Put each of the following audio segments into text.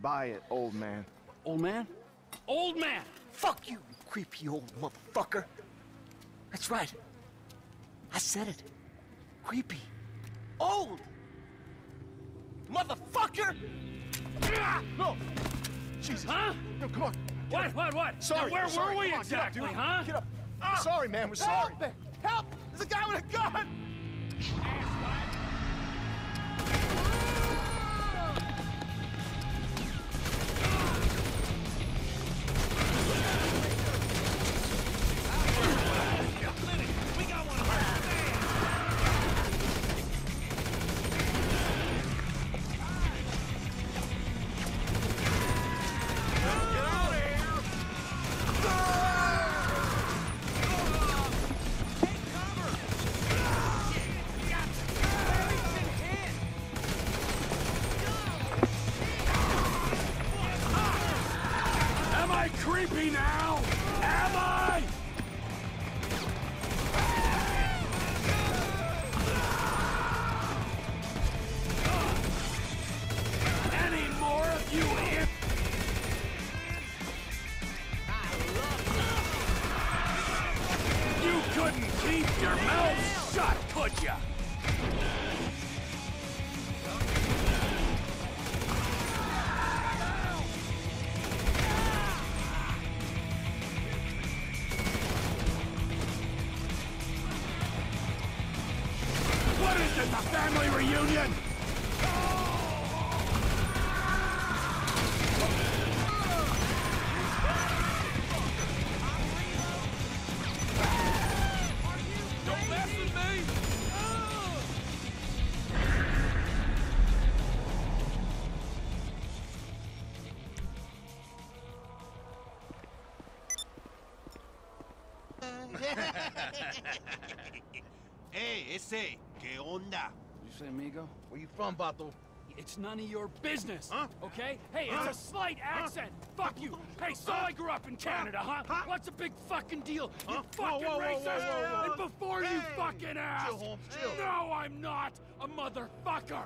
by it, old man. Old man? Old man! Fuck you, you creepy old motherfucker. That's right. I said it. Creepy. Old. Motherfucker! Ah! No! Jesus. Huh? No, come on. What, what, what? Sorry. Now, where sorry. were we Come on, get up, exactly, huh? Get up. Ah! Sorry, man, we're sorry. Help! Help! There's a guy with a gun! Family reunion? Don't mess with me! Hey, ese, ¿qué onda? Say amigo? Where you from, Bato? It's none of your business, Huh? okay? Hey, it's a slight accent. Fuck you. Hey, so I grew up in Canada, huh? Huh? What's a big fucking deal? You Huh? fucking Whoa, whoa, racist. whoa. And before you fucking ask, chill, Holmes, chill. no, I'm not a motherfucker.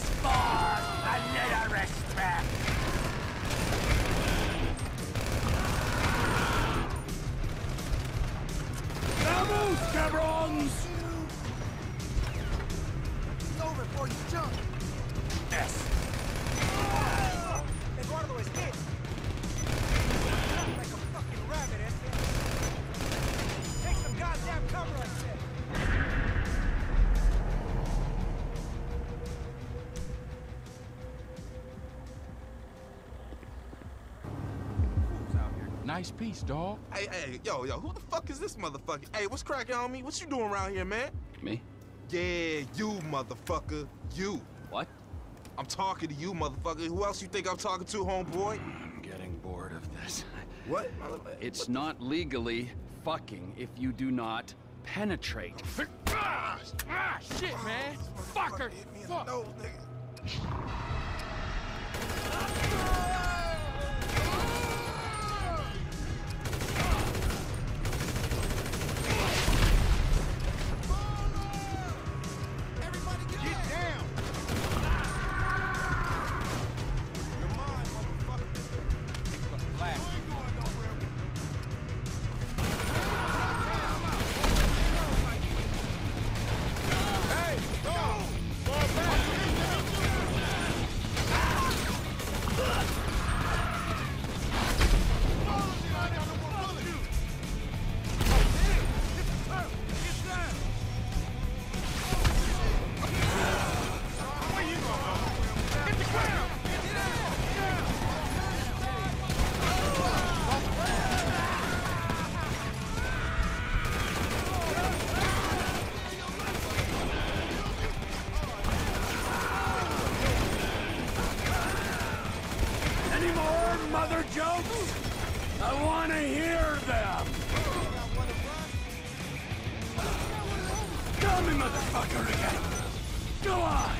Is for a little respect. Vamos, cabrons! Nice piece, dog. Hey, hey, yo, yo, who the fuck is this motherfucker? Hey, what's cracking on me? What you doing around here, man? Me? Yeah, you motherfucker. You. What? I'm talking to you, motherfucker. Who else you think I'm talking to, homeboy? I'm getting bored of this. What? It's not legally fucking if you do not penetrate. Ah, ah, shit, man. Fucker. Hit me in Fuck. the nose, nigga. I want to hear them! Tell me, motherfucker, again! Go on!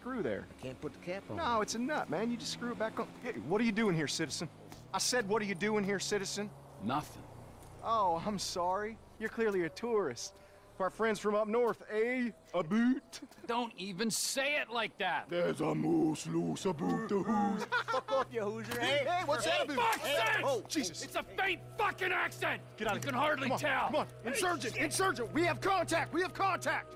Screw there. I Can't put the cap on. No, it's a nut, man. You just screw it back on. Hey, what are you doing here, citizen? I said, what are you doing here, citizen? Nothing. Oh, I'm sorry. You're clearly a tourist. For our friends from up north, eh? A boot? Don't even say it like that! There's a moose loose about the who's. Fuck off, you hoosier. Hey, hey, what's that about? Fuck's sake! Oh, Jesus. It's a faint fucking accent! Get out You of can hardly come on, tell! Come on, insurgent, insurgent. We have contact. We have contact.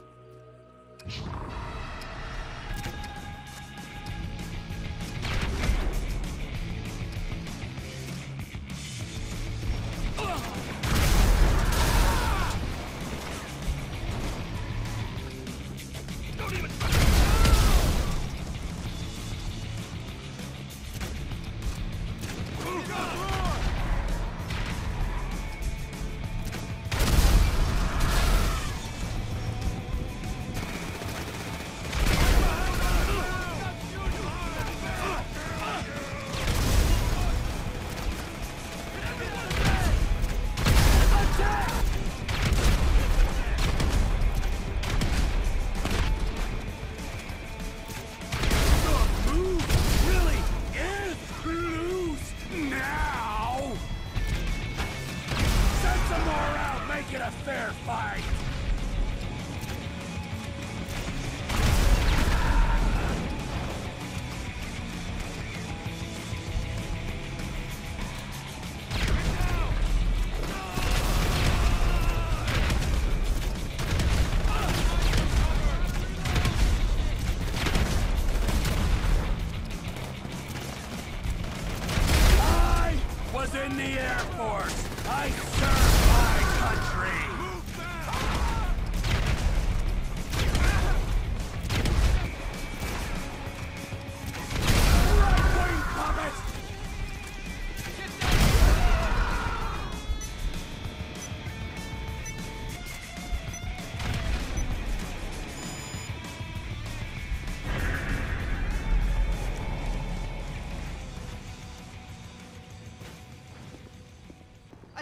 In the Air Force. I served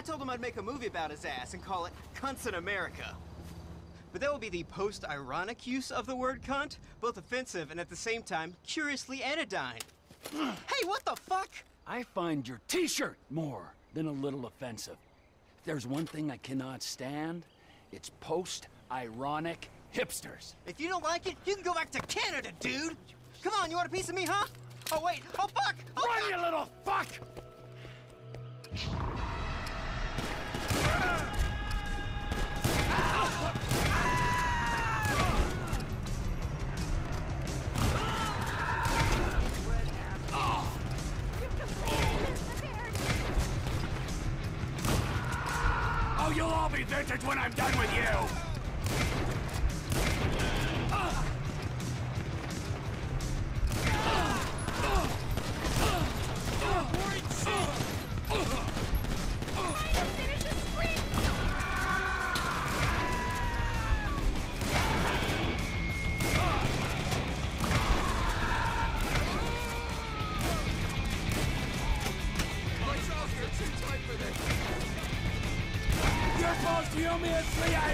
I told him I'd make a movie about his ass and call it Cunts in America. But that would be the post-ironic use of the word cunt, both offensive and at the same time curiously anodyne. hey, what the fuck? I find your t-shirt more than a little offensive. If there's one thing I cannot stand, it's post-ironic hipsters. If you don't like it, you can go back to Canada, dude. Come on, you want a piece of me, huh? Oh wait, oh fuck! Oh, Run, fuck! you little fuck! Vintage when I'm done with you! Posthumously ironic